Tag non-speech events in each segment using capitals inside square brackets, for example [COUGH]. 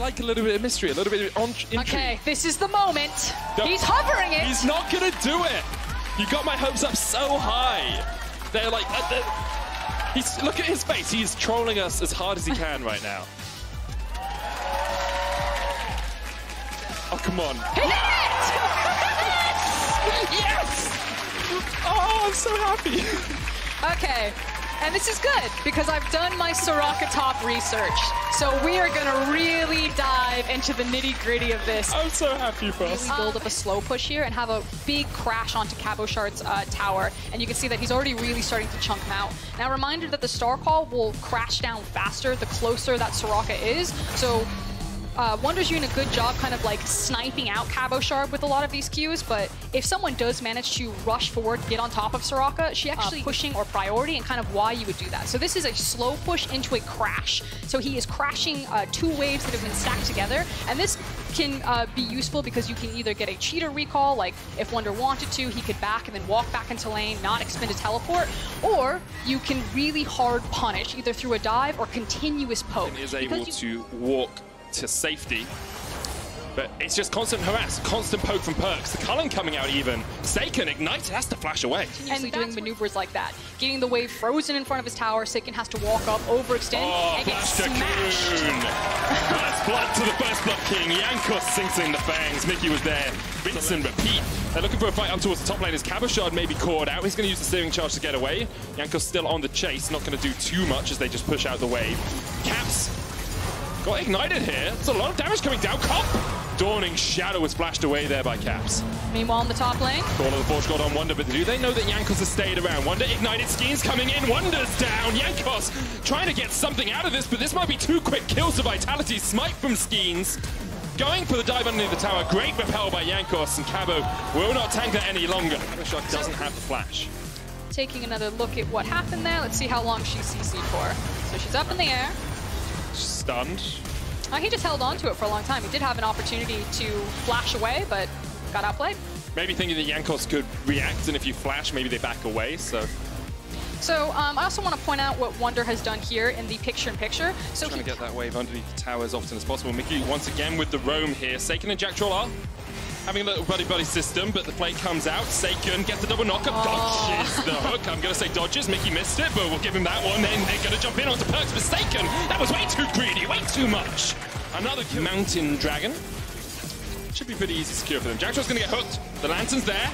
like a little bit of mystery, a little bit of intrigue. Okay, this is the moment. He's hovering it. He's not gonna do it. You got my hopes up so high. They're like, uh, they're- he's look at his face. He's trolling us as hard as he can right now. Oh come on! Hit it! [LAUGHS] Yes! Oh, I'm so happy. Okay, and this is good because I've done my Soraka top research. So we are gonna really dive into the nitty gritty of this. I'm so happy for us. Really build up a slow push here and have a big crash onto Cabochard's uh, tower. And you can see that he's already really starting to chunk him out. Now, reminder that the Star Call will crash down faster the closer that Soraka is. So uh, Wunder's doing a good job kind of like sniping out Cabochard with a lot of these Qs, but if someone does manage to rush forward, get on top of Soraka, she actually uh, pushing or priority and kind of why you would do that. So this is a slow push into a crash. So he is crashing uh, two waves that have been stacked together, and this can uh, be useful because you can either get a cheater recall, like if Wunder wanted to, he could back and then walk back into lane, not expend a teleport, or you can really hard punish, either through a dive or continuous poke. And is able to walk to safety. But it's just constant harass, constant poke from Perkz. The Culling coming out even. Saken ignited, has to flash away. And doing maneuvers like that. Getting the wave frozen in front of his tower, Saken has to walk up, overextend, oh, and get smashed. First blood to the first blood king. Jankos sinks in the fangs. Mikyx was there. Rinse and repeat. They're looking for a fight up towards the top lane as Cabochard maybe caught out. He's going to use the steering charge to get away. Jankos still on the chase, not going to do too much as they just push out the wave. Caps Got ignited here. There's a lot of damage coming down. Cop! Dawning Shadow was flashed away there by Caps. Meanwhile, in the top lane. Call of the Forge God on Wunder, but do they know that Jankos has stayed around? Wunder ignited, Skeanz coming in, Wunder's down. Jankos trying to get something out of this, but this might be two quick kills to Vitality. Smite from Skeanz. Going for the dive underneath the tower. Great repel by Jankos, and Cabo will not tank that any longer. Cabochard doesn't have the flash. Taking another look at what happened there. Let's see how long she's CC'd for. So she's up in the air stunned. Uh, he just held on to it for a long time. He did have an opportunity to flash away, but got outplayed. Maybe thinking that Jankos could react, and if you flash, maybe they back away, so... So um, I also want to point out what Wunder has done here in the picture-in-picture. -picture. So Trying to get that wave underneath the tower as often as possible. Mikyx once again with the roam here. Saken and Jactroll are having a little buddy-buddy system, but the plate comes out. Saken gets the double knock-up, oh. dodges the hook. I'm going to say dodges. Mikyx missed it, but we'll give him that one. Then they're going to jump in onto Perkz, but Saken, that was way too greedy, way too much. Another Mountain Dragon. Should be pretty easy to secure for them. Jactroll's going to get hooked. The Lantern's there.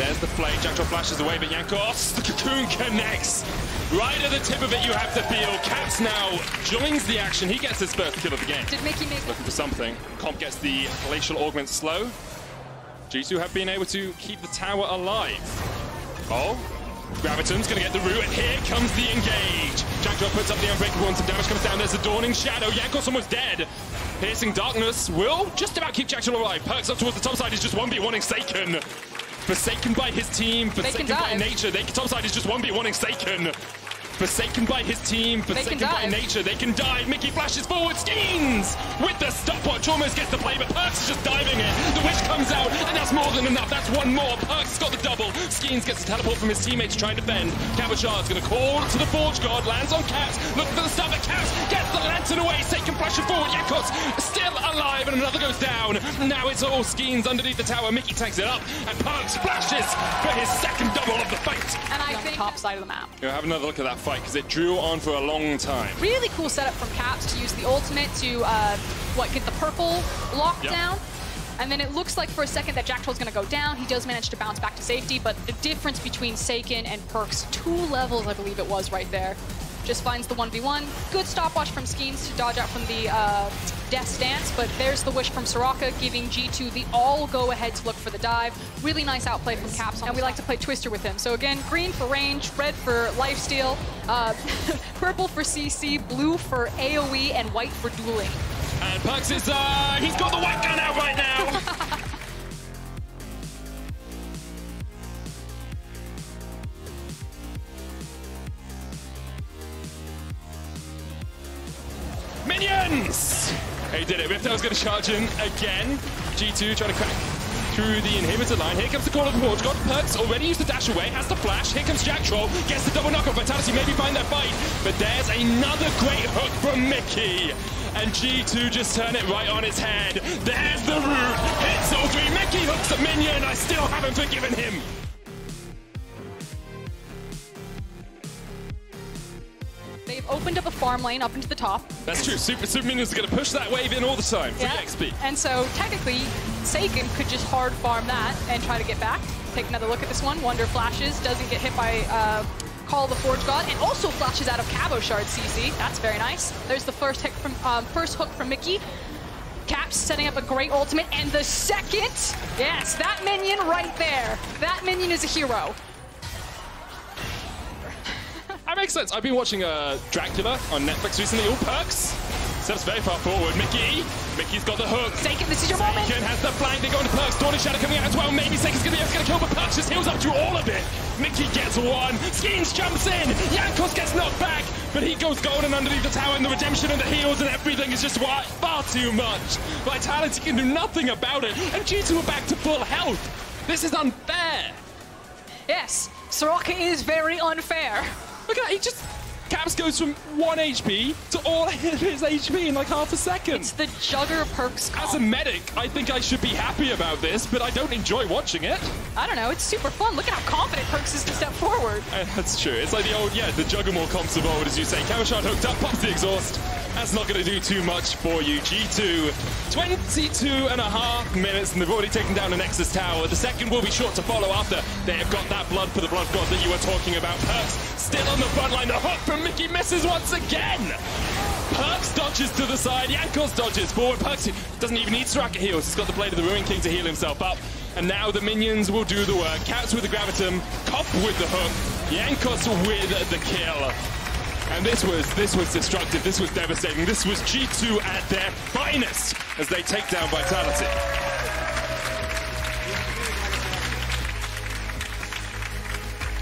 There's the flame. Jactroll flashes away, but Jankos, the cocoon connects. Right at the tip of it, you have to feel. Caps now joins the action. He gets his first kill of the game. Did Mikyx make Looking for something. Comp gets the glacial augment slow. G2 have been able to keep the tower alive. Oh, Gravitum's gonna get the root, and here comes the engage. Jactroll puts up the unbreakable, and some damage comes down. There's the dawning shadow. Jankos almost dead. Piercing darkness will just about keep Jactroll alive. Perkz up towards the top side. He's just 1v1ing Saken. Forsaken by his team, forsaken by nature. They, topside is just 1v1ing Saken. Forsaken by his team, forsaken by nature, they can dive. Mikyx flashes forward, Skeanz with the stopwatch, almost gets the play, but Perkz is just diving it. The wish comes out, and that's more than enough. That's one more. Perkz got the double. Skeanz gets the teleport from his teammates trying to defend. Cabochard's gonna call to the Forge God, lands on Caps, looking for the stop, but Caps gets the lantern away. Forward, Jankos still alive, and another goes down. Now it's all Skeanz underneath the tower. Mikyx takes it up, and Perkz flashes for his second double of the fight. And I think top side of the map. You have another look at that fight fight because it drew on for a long time. Really cool setup from Caps to use the ultimate to, uh, what, get the purple lockdown. Yep. And then it looks like for a second that Jactroll's going to go down. He does manage to bounce back to safety, but the difference between Saken and Perkz, two levels, I believe it was right there. Just finds the 1v1. Good stopwatch from Skeanz to dodge out from the uh, Death Stance, but there's the wish from Soraka, giving G2 the all go-ahead to look for the dive. Really nice outplay from Caps, and we like to play Twister with him. So again, green for range, red for lifesteal, uh, [LAUGHS] purple for CC, blue for AoE, and white for dueling. And Perkz is, uh, he's got the white gun out right now! Minions! He did it. Riptail's going to charge in again. G2 trying to crack through the inhibitor line. Here comes the call of the Forge God. Perkz already used the dash away, has the flash. Here comes Jactroll, gets the double knock Vitality maybe find that fight. But there's another great hook from Mikyx. and G2 just turn it right on its head. There's the root, hits all three. Mikyx hooks a minion. I still haven't forgiven him. Opened up a farm lane up into the top. That's true. Super Super Minions are going to push that wave in all the time. Free XP. And so technically, Saken could just hard farm that and try to get back. Take another look at this one. Wunder flashes, doesn't get hit by uh, Call the Forge God, and also flashes out of Cabochard CC. That's very nice. There's the first hit from um, first hook from Mikyx. Caps setting up a great ultimate, and the second, yes, that minion right there. That minion is a hero. That makes sense. I've been watching uh, Dracula on Netflix recently. All perks. Steps very far forward. Mikyx. Mikyx's got the hook. Saken, this is your moment. Saken has the flank. They're going to Perkz. Dawning Shadow coming out as well. Maybe Saken's going to be able to kill, but Perkz just heals up through all of it. Mikyx gets one. Skeanz jumps in. Jankos gets knocked back, but he goes golden underneath the tower, and the redemption and the heals and everything is just far too much. Vitality can do nothing about it, and G2 are back to full health. This is unfair. Yes, Soraka is very unfair. Look at that, he just... Caps goes from 1 HP to all [LAUGHS] his HP in like half a second. It's the Jugger perks As a medic, I think I should be happy about this, but I don't enjoy watching it. I don't know, it's super fun. Look at how confident Perkz is to step forward. Uh, that's true. It's like the old, yeah, the Juggernaut comps of old, as you say. Cabochard hooked up, pops the exhaust. That's not going to do too much for you. G2, 22 and a half minutes, and they've already taken down the Nexus Tower. The second will be short to follow after they have got that blood for the blood god that you were talking about. Perkz still on the front line. The hook from Mickey misses once again. Perkz dodges to the side. Jankos dodges forward. Perkz doesn't even need Soraka heals. He's got the Blade of the Ruin King to heal himself up. And now the minions will do the work. Caps with the Gravitum, Cop with the hook, Jankos with the kill. And this was this was destructive. This was devastating. This was G2 at their finest as they take down Vitality.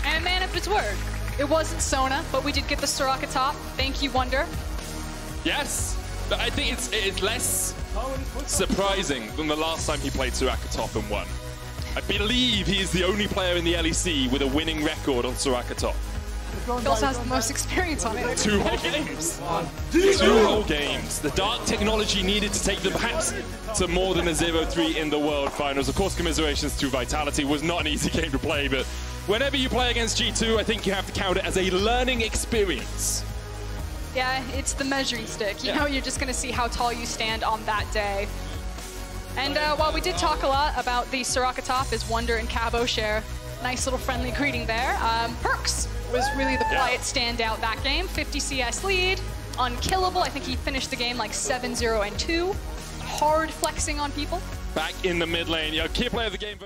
And man of his word. It wasn't Sona, but we did get the Soraka top. Thank you, Wunder. Yes, but I think it's it's less surprising than the last time he played Soraka top and won. I believe he is the only player in the LEC with a winning record on Soraka top. He also has the most experience on it. Two whole games. Two whole games. The dark technology needed to take them perhaps to more than a 0-3 in the World Finals. Of course, commiserations to Vitality was not an easy [LAUGHS] game to play, but whenever you play against G2, I think you have to count it as a learning experience. Yeah, it's the measuring stick. You Yeah. know, you're just going to see how tall you stand on that day. And uh, while we did talk a lot about the Soraka top, as Wunder and Cabochard nice little friendly greeting there, um, Perkz was really the quiet standout that game. 50 CS lead, unkillable. I think he finished the game like 7-0 and 2. Hard flexing on people. Back in the mid lane, yo, key player of the game.